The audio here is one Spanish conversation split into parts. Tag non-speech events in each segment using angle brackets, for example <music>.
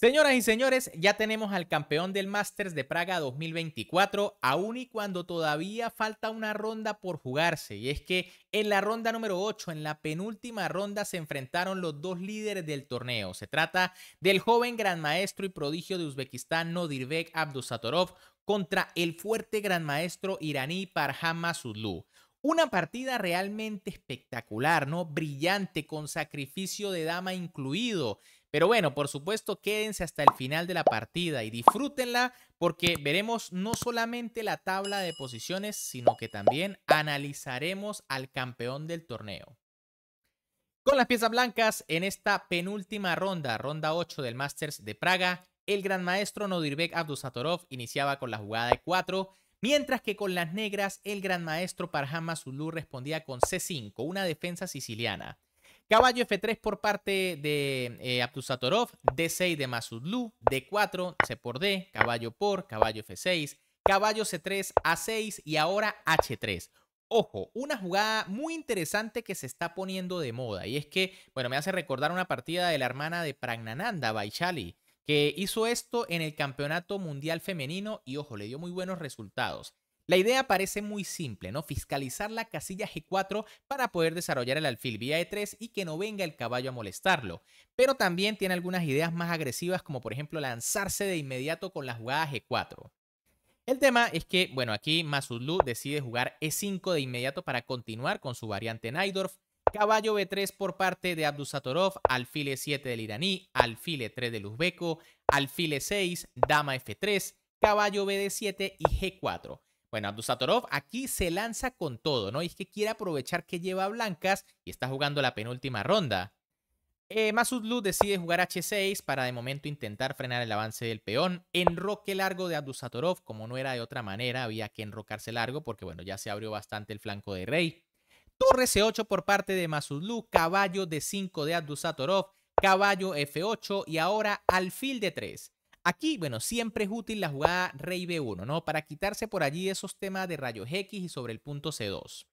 Señoras y señores, ya tenemos al campeón del Masters de Praga 2024, aun y cuando todavía falta una ronda por jugarse. Y es que en la ronda número 8, en la penúltima ronda, se enfrentaron los dos líderes del torneo. Se trata del joven gran maestro y prodigio de Uzbekistán, Nodirbek Abdusatorov, contra el fuerte gran maestro iraní Parham Masudlu. Una partida realmente espectacular, ¿no? Brillante, con sacrificio de dama incluido. Pero bueno, por supuesto, quédense hasta el final de la partida y disfrútenla porque veremos no solamente la tabla de posiciones, sino que también analizaremos al campeón del torneo. Con las piezas blancas en esta penúltima ronda, ronda 8 del Masters de Praga, el gran maestro Nodirbek Abdusatorov iniciaba con la jugada de 4, mientras que con las negras el gran maestro Parham Zulu respondía con C5, una defensa siciliana. Caballo F3 por parte de eh, Abdusatorov, D6 de Masudlu, D4, C por D, caballo por, caballo F6, caballo C3, A6 y ahora H3. Ojo, una jugada muy interesante que se está poniendo de moda y es que, bueno, me hace recordar una partida de la hermana de Pragnananda, Vaishali, que hizo esto en el Campeonato Mundial Femenino y, ojo, le dio muy buenos resultados. La idea parece muy simple, ¿no? Fiscalizar la casilla G4 para poder desarrollar el alfil vía E3 y que no venga el caballo a molestarlo. Pero también tiene algunas ideas más agresivas como por ejemplo lanzarse de inmediato con la jugada G4. El tema es que, bueno, aquí Masudlu decide jugar E5 de inmediato para continuar con su variante Naidorf. Caballo B3 por parte de Abdusatorov, alfil E7 del iraní, alfil E3 del uzbeco, alfil E6, dama F3, caballo BD7 y G4. Bueno, Abdusatorov aquí se lanza con todo, ¿no? Y es que quiere aprovechar que lleva blancas y está jugando la penúltima ronda. Eh, Masudlu decide jugar H6 para de momento intentar frenar el avance del peón. Enroque largo de Abdusatorov, como no era de otra manera, había que enrocarse largo porque bueno, ya se abrió bastante el flanco de rey. Torre C8 por parte de Masudlu, caballo D5 de Abdusatorov, caballo F8 y ahora alfil de 3. Aquí, bueno, siempre es útil la jugada rey b1, ¿no? Para quitarse por allí esos temas de rayos X y sobre el punto c2.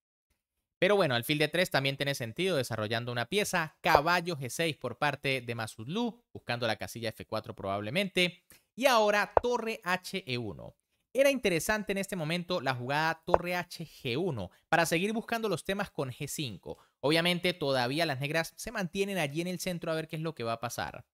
Pero bueno, alfil de 3 también tiene sentido desarrollando una pieza. Caballo g6 por parte de Masudlu, buscando la casilla f4 probablemente. Y ahora torre he1. Era interesante en este momento la jugada torre h g1 para seguir buscando los temas con g5. Obviamente todavía las negras se mantienen allí en el centro a ver qué es lo que va a pasar.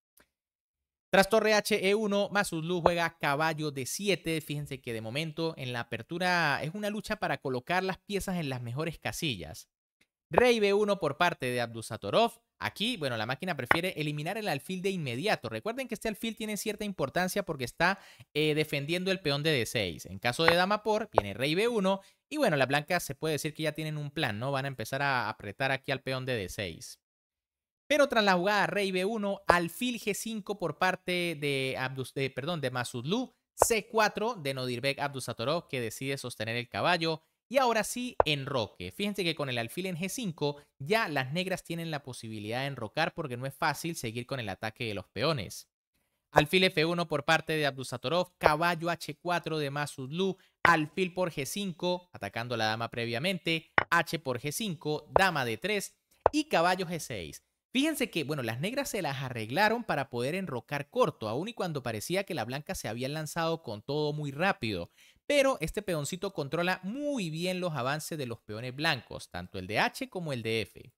Tras torre HE1, Masudlu juega caballo de 7. Fíjense que de momento en la apertura es una lucha para colocar las piezas en las mejores casillas. Rey B1 por parte de Abdusatorov. Aquí, bueno, la máquina prefiere eliminar el alfil de inmediato. Recuerden que este alfil tiene cierta importancia porque está eh, defendiendo el peón de D6. En caso de dama por, viene rey B1. Y bueno, las blancas se puede decir que ya tienen un plan, ¿no? Van a empezar a apretar aquí al peón de D6. Pero tras la jugada rey b1, alfil g5 por parte de, Abdus, perdón, de Masudlu, c4 de Nodirbek Abdusatorov que decide sostener el caballo. Y ahora sí, enroque. Fíjense que con el alfil en G5 ya las negras tienen la posibilidad de enrocar porque no es fácil seguir con el ataque de los peones. Alfil F1 por parte de Abdusatorov, caballo H4 de Masudlu, alfil por G5, atacando la dama previamente, H por G5, dama D3 y caballo G6. Fíjense que, bueno, las negras se las arreglaron para poder enrocar corto, aun y cuando parecía que la blanca se había lanzado con todo muy rápido. Pero este peoncito controla muy bien los avances de los peones blancos, tanto el de H como el de F.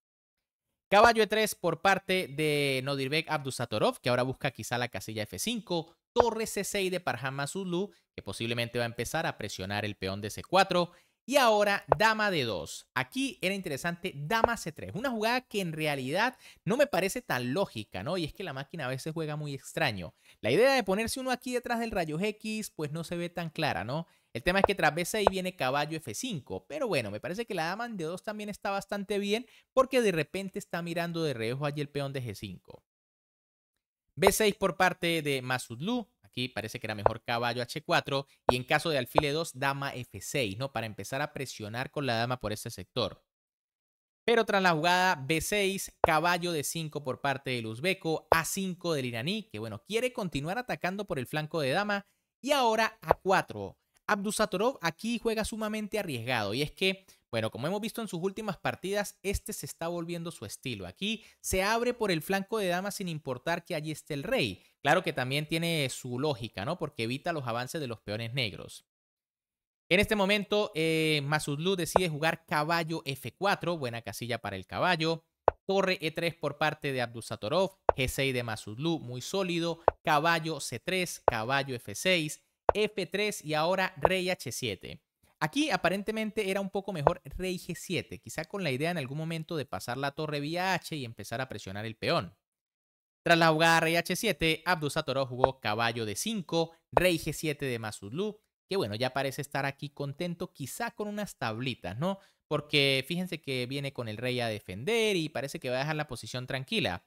Caballo E3 por parte de Nodirbek Abdusatorov, que ahora busca quizá la casilla F5. Torre C6 de Parham Zulu, que posiblemente va a empezar a presionar el peón de C4. Y ahora, dama de 2. Aquí era interesante dama C3. Una jugada que en realidad no me parece tan lógica, ¿no? Y es que la máquina a veces juega muy extraño. La idea de ponerse uno aquí detrás del rayo X, pues no se ve tan clara, ¿no? El tema es que tras B6 viene caballo F5. Pero bueno, me parece que la dama de 2 también está bastante bien porque de repente está mirando de reojo allí el peón de G5. B6 por parte de Masudlu. Aquí parece que era mejor caballo H4 y en caso de alfil E2, dama F6, ¿no? Para empezar a presionar con la dama por este sector. Pero tras la jugada B6, caballo de 5 por parte del uzbeco, A5 del iraní, que bueno, quiere continuar atacando por el flanco de dama. Y ahora A4. Abdusatorov aquí juega sumamente arriesgado y es que Bueno, como hemos visto en sus últimas partidas, este se está volviendo su estilo. Aquí se abre por el flanco de dama sin importar que allí esté el rey. Claro que también tiene su lógica, ¿no? Porque evita los avances de los peones negros. En este momento, eh, Masudlu decide jugar caballo F4, buena casilla para el caballo. Torre E3 por parte de Abdusatorov, G6 de Masudlu, muy sólido. Caballo C3, caballo F6, F3 y ahora rey H7. Aquí aparentemente era un poco mejor rey G7, quizá con la idea en algún momento de pasar la torre vía H y empezar a presionar el peón. Tras la jugada rey H7, Abdusatorov jugó caballo D5, rey G7 de Masudlu, que bueno, ya parece estar aquí contento, quizá con unas tablitas, ¿no? Porque fíjense que viene con el rey a defender y parece que va a dejar la posición tranquila.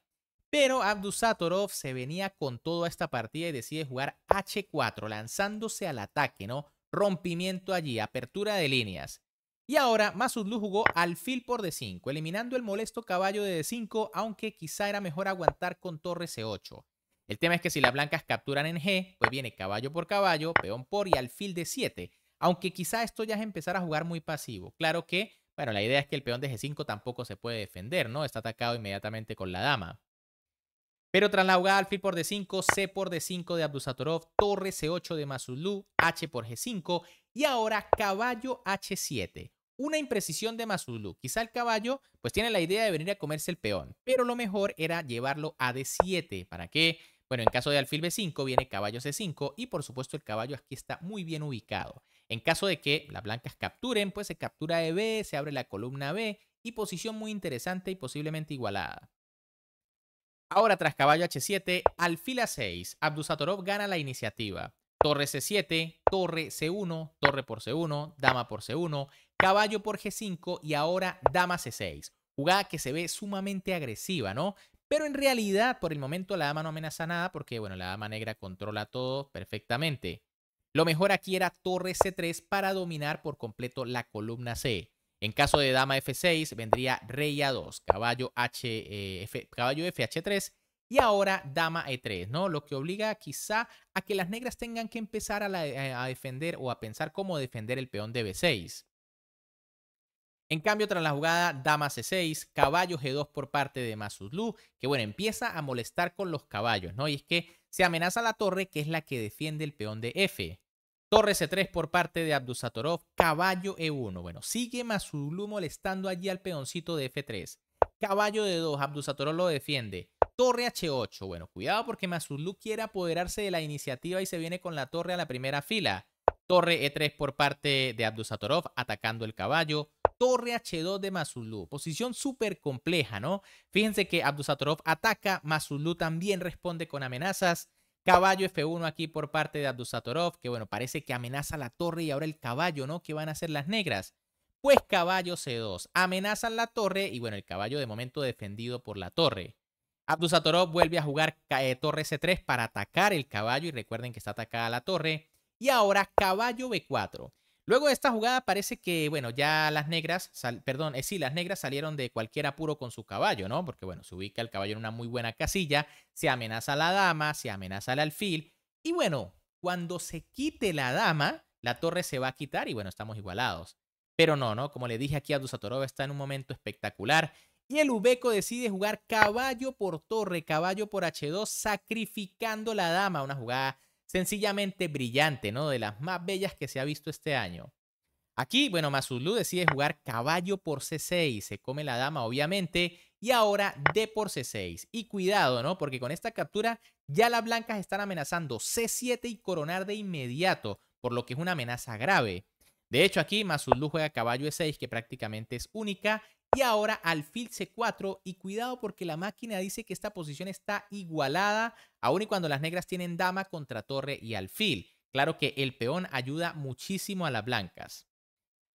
Pero Abdusatorov se venía con toda esta partida y decide jugar H4, lanzándose al ataque, ¿no? Rompimiento allí, apertura de líneas. Y ahora Masudlu jugó alfil por D5, eliminando el molesto caballo de D5, aunque quizá era mejor aguantar con torre C8. El tema es que si las blancas capturan en G, pues viene caballo por caballo, peón por y alfil de 7. Aunque quizá esto ya es empezar a jugar muy pasivo. Claro que, bueno, la idea es que el peón de G5 tampoco se puede defender, ¿no? Está atacado inmediatamente con la dama. Pero tras la jugada alfil por D5, C por D5 de Abdusatorov, torre C8 de Masudlu, H por G5 y ahora caballo H7. Una imprecisión de Masudlu. Quizá el caballo pues tiene la idea de venir a comerse el peón, pero lo mejor era llevarlo a D7. ¿Para qué? Bueno, en caso de alfil B5 viene caballo C5 y por supuesto el caballo aquí está muy bien ubicado. En caso de que las blancas capturen, pues se captura de B, se abre la columna B y posición muy interesante y posiblemente igualada. Ahora tras caballo h7, alfil a6, Abdusatorov gana la iniciativa. Torre c7, torre c1, torre por c1, dama por c1, caballo por g5 y ahora dama c6. Jugada que se ve sumamente agresiva, ¿no? Pero en realidad por el momento la dama no amenaza nada porque, bueno, la dama negra controla todo perfectamente. Lo mejor aquí era torre c3 para dominar por completo la columna C. En caso de dama F6 vendría rey A2, caballo, H, eh, F, caballo F, H3 y ahora dama E3, ¿no? Lo que obliga quizá a que las negras tengan que empezar a, eh, a, defender o a pensar cómo defender el peón de B6. En cambio, tras la jugada dama C6, caballo G2 por parte de Masudlu, que bueno, empieza a molestar con los caballos, ¿no? Y es que se amenaza la torre, que es la que defiende el peón de F. Torre C3 por parte de Abdusatorov, caballo E1. Bueno, sigue Masudlu molestando allí al peoncito de F3. Caballo de 2, Abdusatorov lo defiende. Torre H8. Bueno, cuidado porque Masudlu quiere apoderarse de la iniciativa y se viene con la torre a la primera fila. Torre E3 por parte de Abdusatorov, atacando el caballo. Torre H2 de Masudlu. Posición súper compleja, ¿no? Fíjense que Abdusatorov ataca, Masudlu también responde con amenazas. Caballo F1 aquí por parte de Abdusatorov, que bueno, parece que amenaza la torre y ahora el caballo, ¿no? ¿Qué van a hacer las negras? Pues caballo C2, amenazan la torre y bueno, el caballo de momento defendido por la torre. Abdusatorov vuelve a jugar eh, torre C3 para atacar el caballo y recuerden que está atacada la torre. Y ahora caballo B4. Luego de esta jugada parece que, bueno, ya las negras, perdón, eh, sí, las negras salieron de cualquier apuro con su caballo, ¿no? Porque, bueno, se ubica el caballo en una muy buena casilla, se amenaza la dama, se amenaza al alfil, y bueno, cuando se quite la dama, la torre se va a quitar y, bueno, estamos igualados. Pero no, ¿no? Como le dije aquí, a Dusatorov está en un momento espectacular. Y el Ubeco decide jugar caballo por torre, caballo por H2, sacrificando la dama. Una jugada sencillamente brillante, ¿no? De las más bellas que se ha visto este año. Aquí, bueno, Masulu decide jugar caballo por C6, se come la dama obviamente, y ahora D por C6. Y cuidado, ¿no? Porque con esta captura ya las blancas están amenazando C7 y coronar de inmediato, por lo que es una amenaza grave. De hecho, aquí Masulu juega caballo E6, que prácticamente es única, y ahora alfil C4 y cuidado porque la máquina dice que esta posición está igualada aun y cuando las negras tienen dama contra torre y alfil. Claro que el peón ayuda muchísimo a las blancas.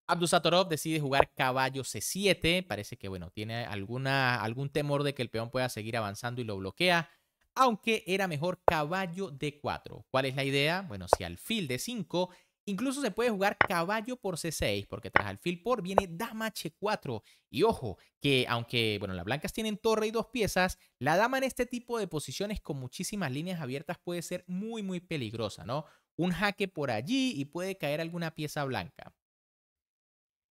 Abdusatorov decide jugar caballo C7. Parece que, bueno, tiene alguna, algún temor de que el peón pueda seguir avanzando y lo bloquea. Aunque era mejor caballo D4. ¿Cuál es la idea? Bueno, si alfil D5 Incluso se puede jugar caballo por C6, porque tras alfil por viene dama H4. Y ojo, que aunque, bueno, las blancas tienen torre y dos piezas, la dama en este tipo de posiciones con muchísimas líneas abiertas puede ser muy, muy peligrosa, ¿no? Un jaque por allí y puede caer alguna pieza blanca.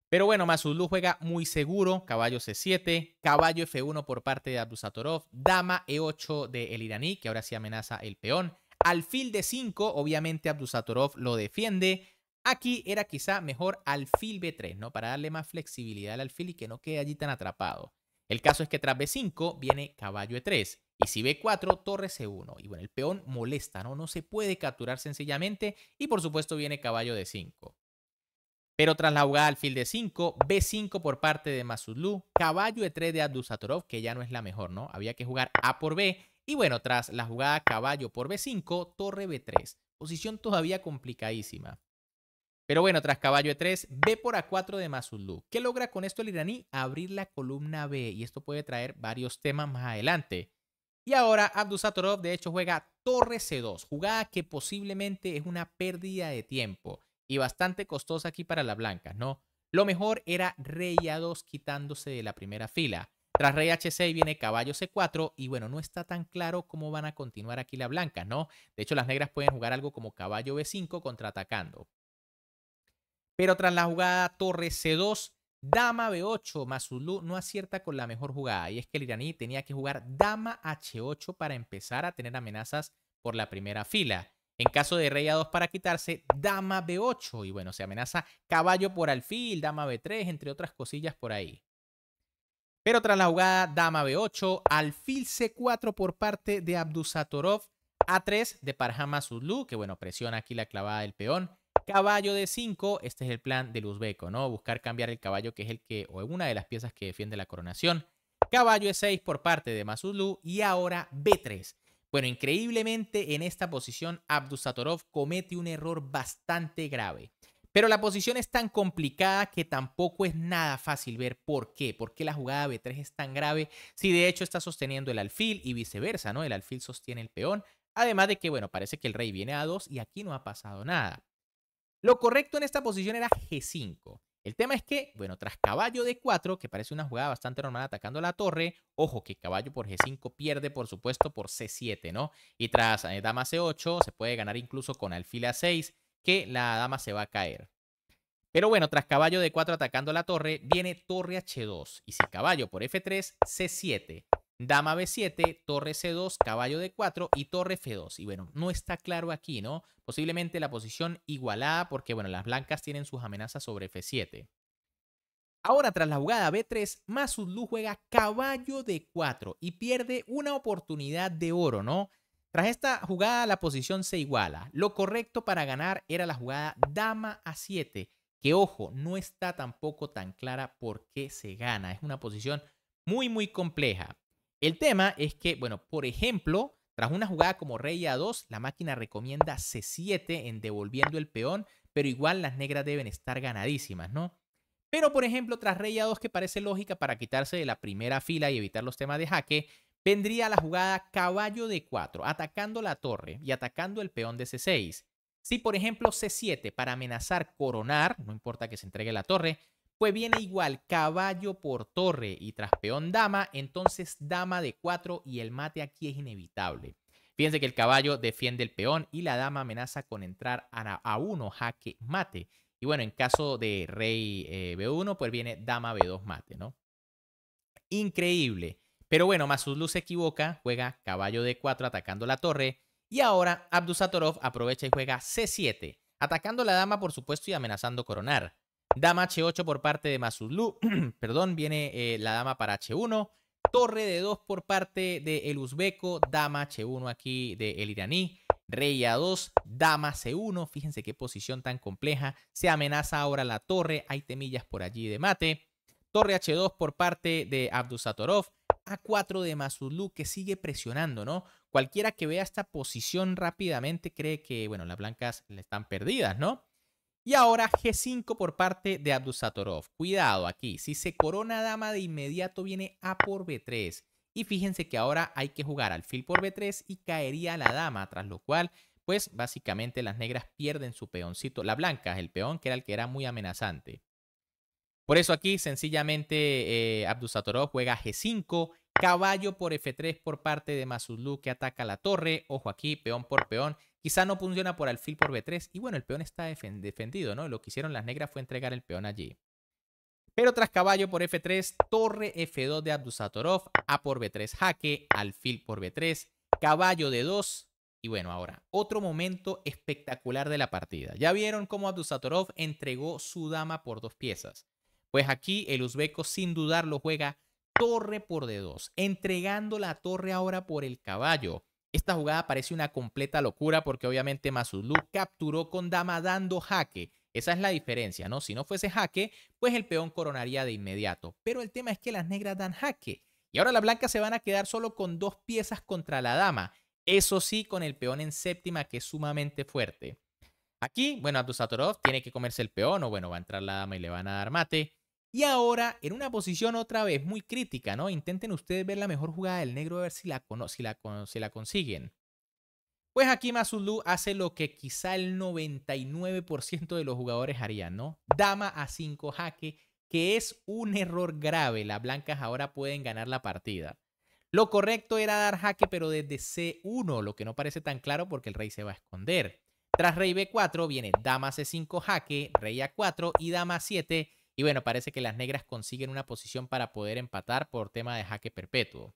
Pero bueno, Masudlu juega muy seguro, caballo C7, caballo F1 por parte de Abdusatorov, dama E8 de el iraní, que ahora sí amenaza el peón, alfil D5, obviamente Abdusatorov lo defiende, aquí era quizá mejor alfil B3, ¿no? Para darle más flexibilidad al alfil y que no quede allí tan atrapado. El caso es que tras B5 viene caballo E3 y si B4, torre C1. Y bueno, el peón molesta, ¿no? No se puede capturar sencillamente y por supuesto viene caballo D5. Pero tras la jugada alfil de 5, B5 por parte de Masudlu, caballo E3 de Abdusatorov, que ya no es la mejor, ¿no? Había que jugar A por B. Y bueno, tras la jugada caballo por B5, torre B3. Posición todavía complicadísima. Pero bueno, tras caballo E3, B por A4 de Masudlu. ¿Qué logra con esto el iraní? Abrir la columna B. Y esto puede traer varios temas más adelante. Y ahora Abdusatorov de hecho juega torre C2, jugada que posiblemente es una pérdida de tiempo y bastante costosa aquí para la blanca, ¿no? Lo mejor era rey A2 quitándose de la primera fila. Tras rey H6 viene caballo C4 y bueno, no está tan claro cómo van a continuar aquí la blanca, ¿no? De hecho, las negras pueden jugar algo como caballo B5 contraatacando. Pero tras la jugada torre C2, dama B8, Masulu no acierta con la mejor jugada y es que el iraní tenía que jugar dama H8 para empezar a tener amenazas por la primera fila. En caso de rey a2 para quitarse, dama b8. Y bueno, se amenaza caballo por alfil, dama b3, entre otras cosillas por ahí. Pero tras la jugada dama b8, alfil c4 por parte de Abdusatorov, a3 de Parham Zulu, que bueno, presiona aquí la clavada del peón. Caballo de 5, este es el plan del uzbeco, ¿no? Buscar cambiar el caballo que es el que, o una de las piezas que defiende la coronación. Caballo E6 por parte de Masudlu y ahora B3. Bueno, increíblemente en esta posición Abdusatorov comete un error bastante grave. Pero la posición es tan complicada que tampoco es nada fácil ver por qué. ¿Por qué la jugada B3 es tan grave? Si de hecho está sosteniendo el alfil y viceversa, ¿no? El alfil sostiene el peón. Además de que, bueno, parece que el rey viene a 2 y aquí no ha pasado nada. Lo correcto en esta posición era G5. El tema es que, bueno, tras caballo de 4, que parece una jugada bastante normal atacando la torre, ojo que caballo por G5 pierde, por supuesto, por C7, ¿no? Y tras eh, dama C8 se puede ganar incluso con alfil A6, que la dama se va a caer. Pero bueno, tras caballo de 4 atacando la torre, viene torre H2. Y si caballo por F3, C7. Dama B7, torre C2, caballo de 4 y torre F2. Y bueno, no está claro aquí, ¿no? Posiblemente la posición igualada porque, bueno, las blancas tienen sus amenazas sobre F7. Ahora, tras la jugada B3, Masudlu juega caballo de 4 y pierde una oportunidad de oro, ¿no? Tras esta jugada, la posición se iguala. Lo correcto para ganar era la jugada dama a 7, que ojo, no está tampoco tan clara por qué se gana. Es una posición muy, muy compleja. El tema es que, bueno, por ejemplo, tras una jugada como rey a2, la máquina recomienda c7 en devolviendo el peón, pero igual las negras deben estar ganadísimas, ¿no? Pero, por ejemplo, tras rey a2, que parece lógica para quitarse de la primera fila y evitar los temas de jaque, vendría la jugada caballo de 4, atacando la torre y atacando el peón de c6. Si, por ejemplo, c7 para amenazar coronar, no importa que se entregue la torre, pues viene igual caballo por torre y tras peón dama, entonces dama de 4 y el mate aquí es inevitable. Fíjense que el caballo defiende el peón y la dama amenaza con entrar a 1 jaque mate. Y bueno, en caso de rey eh, B1, pues viene dama B2 mate, ¿no? Increíble. Pero bueno, Masudlu se equivoca, juega caballo de 4 atacando la torre. Y ahora Abdusatorov aprovecha y juega C7, atacando la dama por supuesto y amenazando coronar. Dama H8 por parte de Masudlu. <clears throat> Perdón, viene eh, la dama para H1. Torre de 2 por parte de el uzbeco. Dama H1 aquí de el iraní. Rey A2, dama C1. Fíjense qué posición tan compleja. Se amenaza ahora la torre. Hay temillas por allí de mate. Torre H2 por parte de Abdusatorov. A4 de Masudlu que sigue presionando, ¿no? Cualquiera que vea esta posición rápidamente cree que, bueno, las blancas están perdidas, ¿no? Y ahora G5 por parte de Abdusatorov. Cuidado aquí, si se corona dama de inmediato viene A por B3. Y fíjense que ahora hay que jugar alfil por B3 y caería la dama, tras lo cual, pues básicamente las negras pierden su peoncito. La blanca, el peón que era el que era muy amenazante. Por eso aquí sencillamente eh, Abdusatorov juega G5, caballo por F3 por parte de Masudlu que ataca la torre. Ojo aquí, peón por peón. Quizá no funciona por alfil por B3. Y bueno, el peón está defendido, ¿no? Lo que hicieron las negras fue entregar el peón allí. Pero tras caballo por F3, torre F2 de Abdusatorov, A por B3 jaque, alfil por B3, caballo de 2. Y bueno, ahora, otro momento espectacular de la partida. Ya vieron cómo Abdusatorov entregó su dama por dos piezas. Pues aquí el uzbeco sin dudar lo juega torre por D2, entregando la torre ahora por el caballo. Esta jugada parece una completa locura porque obviamente Masudlu capturó con dama dando jaque. Esa es la diferencia, ¿no? Si no fuese jaque, pues el peón coronaría de inmediato. Pero el tema es que las negras dan jaque. Y ahora las blancas se van a quedar solo con dos piezas contra la dama. Eso sí, con el peón en séptima, que es sumamente fuerte. Aquí, bueno, Abdusatorov tiene que comerse el peón, o bueno, va a entrar la dama y le van a dar mate. Y ahora, en una posición otra vez muy crítica, ¿no? Intenten ustedes ver la mejor jugada del negro a ver si la, si si la consiguen. Pues aquí Masulu hace lo que quizá el 99% de los jugadores harían, ¿no? Dama a 5 jaque, que es un error grave. Las blancas ahora pueden ganar la partida. Lo correcto era dar jaque, pero desde C1, lo que no parece tan claro porque el rey se va a esconder. Tras rey B4 viene dama C5 jaque, rey A4 y dama 7 y bueno, parece que las negras consiguen una posición para poder empatar por tema de jaque perpetuo.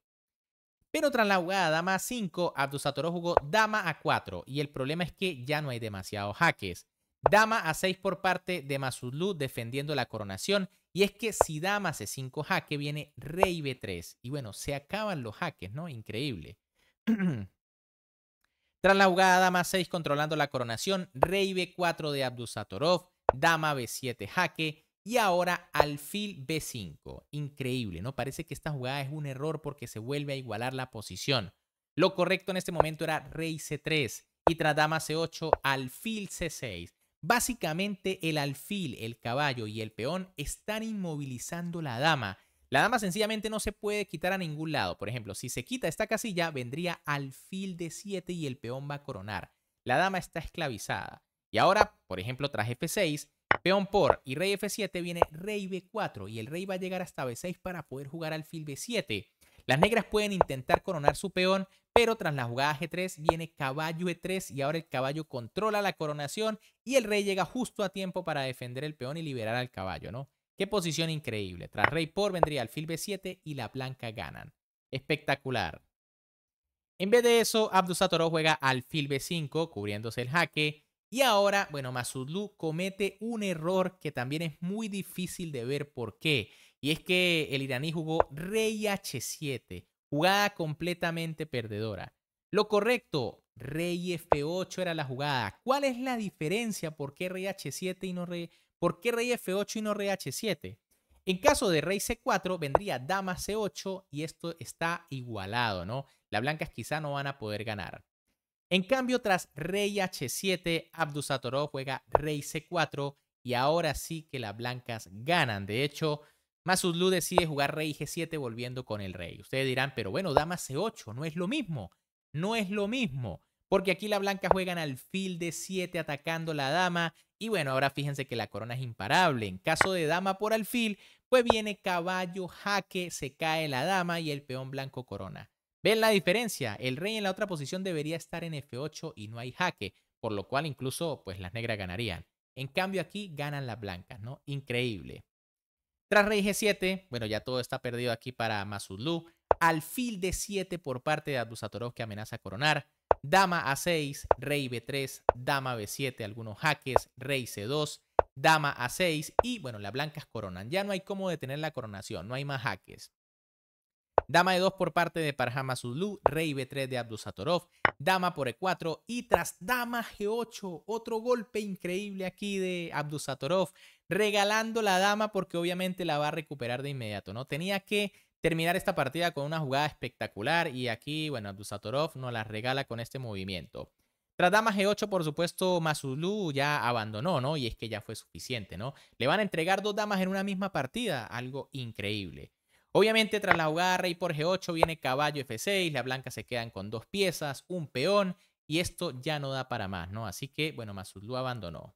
Pero tras la jugada dama 5, Abdusatoro jugó dama a 4 y el problema es que ya no hay demasiados jaques. Dama a 6 por parte de Masudlu defendiendo la coronación y es que si dama C5 jaque viene rey B3 y bueno, se acaban los jaques, ¿no? Increíble. <clears throat> Tras la jugada dama 6 controlando la coronación, rey B4 de Abdusatorov, dama B7 jaque y ahora alfil B5. Increíble, ¿no? Parece que esta jugada es un error porque se vuelve a igualar la posición. Lo correcto en este momento era rey C3 y tras dama C8, alfil C6. Básicamente el alfil, el caballo y el peón están inmovilizando la dama. La dama sencillamente no se puede quitar a ningún lado. Por ejemplo, si se quita esta casilla, vendría alfil D7 y el peón va a coronar. La dama está esclavizada. Y ahora, por ejemplo, tras F6, Peón por y rey F7 viene rey B4 y el rey va a llegar hasta B6 para poder jugar alfil B7. Las negras pueden intentar coronar su peón, pero tras la jugada G3 viene caballo E3 y ahora el caballo controla la coronación y el rey llega justo a tiempo para defender el peón y liberar al caballo, ¿no? Qué posición increíble. Tras rey por vendría alfil B7 y la blanca ganan. Espectacular. En vez de eso, Abdusatoro juega alfil B5, cubriéndose el jaque. Y ahora, bueno, Masudlu comete un error que también es muy difícil de ver por qué. Y es que el iraní jugó rey H7, jugada completamente perdedora. Lo correcto, rey F8 era la jugada. ¿Cuál es la diferencia? ¿Por qué rey H7 y no rey... ¿Por qué rey F8 y no rey H7? En caso de rey C4 vendría dama C8 y esto está igualado, ¿no? Las blancas quizá no van a poder ganar. En cambio, tras rey h7, Abdusatorov juega rey c4 y ahora sí que las blancas ganan. De hecho, Masudlu decide jugar rey g7 volviendo con el rey. Ustedes dirán, pero bueno, dama c8, no es lo mismo. No es lo mismo. Porque aquí la blanca juegan alfil de 7 atacando la dama. Y bueno, ahora fíjense que la corona es imparable. En caso de dama por alfil, pues viene caballo, jaque, se cae la dama y el peón blanco corona. ¿Ven la diferencia? El rey en la otra posición debería estar en F8 y no hay jaque, por lo cual incluso pues las negras ganarían. En cambio aquí ganan las blancas, ¿no? Increíble. Tras rey G7, bueno, ya todo está perdido aquí para Masudlu. Alfil de 7 por parte de Abdusatorov que amenaza coronar. Dama A6, rey B3, dama B7, algunos jaques, rey C2, dama A6 y bueno, las blancas coronan. Ya no hay cómo detener la coronación, no hay más jaques. Dama de 2 por parte de Parham Zulu, rey B3 de Abdusatorov, dama por E4 y tras dama G8, otro golpe increíble aquí de Abdusatorov, regalando la dama porque obviamente la va a recuperar de inmediato, ¿no? Tenía que terminar esta partida con una jugada espectacular y aquí, bueno, Abdusatorov nos la regala con este movimiento. Tras dama G8, por supuesto, Masulu ya abandonó, ¿no? Y es que ya fue suficiente, ¿no? Le van a entregar dos damas en una misma partida, algo increíble. Obviamente, tras la jugada rey por G8 viene caballo F6, las blancas se quedan con dos piezas, un peón, y esto ya no da para más, ¿no? Así que, bueno, Masudlu abandonó.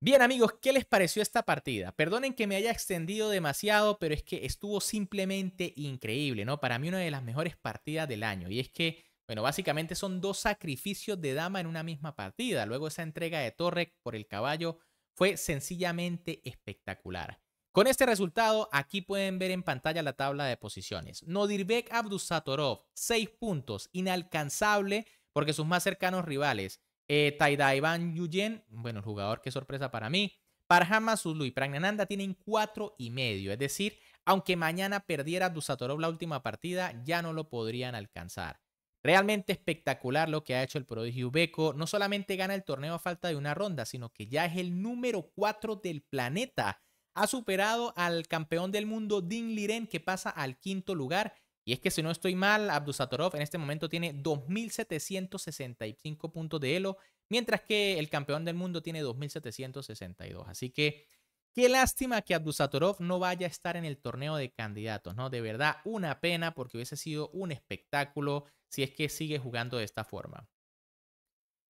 Bien amigos, ¿qué les pareció esta partida? Perdonen que me haya extendido demasiado, pero es que estuvo simplemente increíble, ¿no? Para mí una de las mejores partidas del año. Y es que, bueno, básicamente son dos sacrificios de dama en una misma partida. Luego esa entrega de torre por el caballo fue sencillamente espectacular. Con este resultado, aquí pueden ver en pantalla la tabla de posiciones. Nodirbek Abdusatorov, 6 puntos, inalcanzable porque sus más cercanos rivales, eh, Taidaiban Yuyen, bueno, el jugador que sorpresa para mí, Parham Zulu y Pragnananda tienen 4 y medio, es decir, aunque mañana perdiera Abdusatorov la última partida, ya no lo podrían alcanzar. Realmente espectacular lo que ha hecho el prodigio Beco. No solamente gana el torneo a falta de una ronda, sino que ya es el número 4 del planeta ha superado al campeón del mundo Ding Liren que pasa al quinto lugar. Y es que si no estoy mal, Abdusatorov en este momento tiene 2.765 puntos de Elo, mientras que el campeón del mundo tiene 2.762. Así que qué lástima que Abdusatorov no vaya a estar en el torneo de candidatos, ¿no? De verdad, una pena porque hubiese sido un espectáculo si es que sigue jugando de esta forma.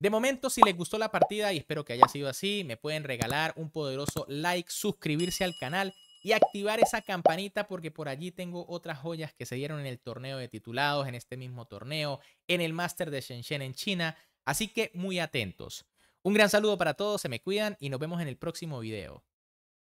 De momento, si les gustó la partida y espero que haya sido así, me pueden regalar un poderoso like, suscribirse al canal y activar esa campanita porque por allí tengo otras joyas que se dieron en el torneo de titulados, en este mismo torneo, en el Master de Shenzhen en China. Así que muy atentos. Un gran saludo para todos, se me cuidan y nos vemos en el próximo video.